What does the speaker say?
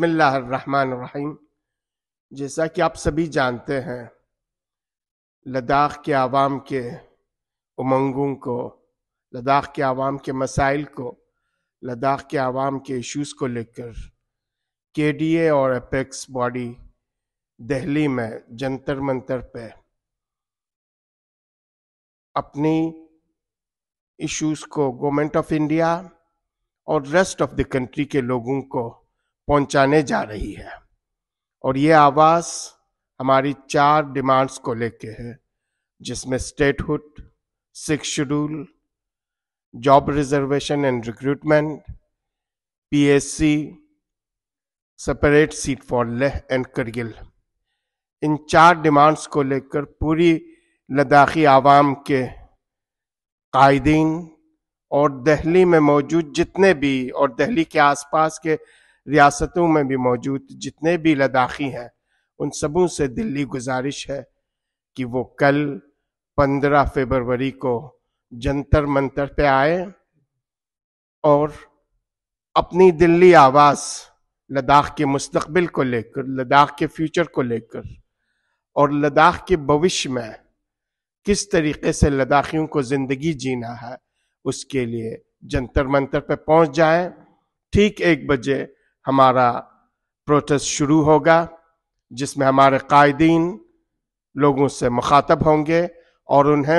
बसमीम जैसा कि आप सभी जानते हैं, लद्दाख के आवाम के उमंगों को, लद्दाख के आवाम के मसाइल को, लद्दाख के आवाम के इश्यूज़ को लेकर के डी ए और अपेक्स बॉडी दिल्ली में जंतर मंतर पे अपनी इश्यूज़ को, गवर्नमेंट ऑफ़ इंडिया और रेस्ट ऑफ़ द कंट्री के लोगों को पहुँचाने जा रही है। और ये आवाज़ हमारी चार डिमांड्स को लेके है, जिसमें statehood six schedule, job reservation and recruitment, PSC, separate seat for Leh and Kargil. इन चार डिमांड्स को लेकर पूरी लद्दाखी आवाम के कायदीन और दहली में मौजूद जितने भी और दहली के आसपास के रियासतों में भी मौजूद जितने भी लद्दाखी हैं, उन सबों से दिल्ली गुजारिश है कि वो कल 15 फरवरी को जंतर मंतर पे आए और अपनी दिल्ली आवाज़ लद्दाख के मुस्तकबिल को लेकर, लद्दाख के फ्यूचर को लेकर और लद्दाख के भविष्य में किस तरीके से लद्दाखियों को ज़िंदगी जीना है, उसके लिए जंतर मंतर पे पहुँच जाए। ठीक एक बजे हमारा प्रोटेस्ट शुरू होगा जिसमें हमारे कायदीन लोगों से मुखातब होंगे और उन्हें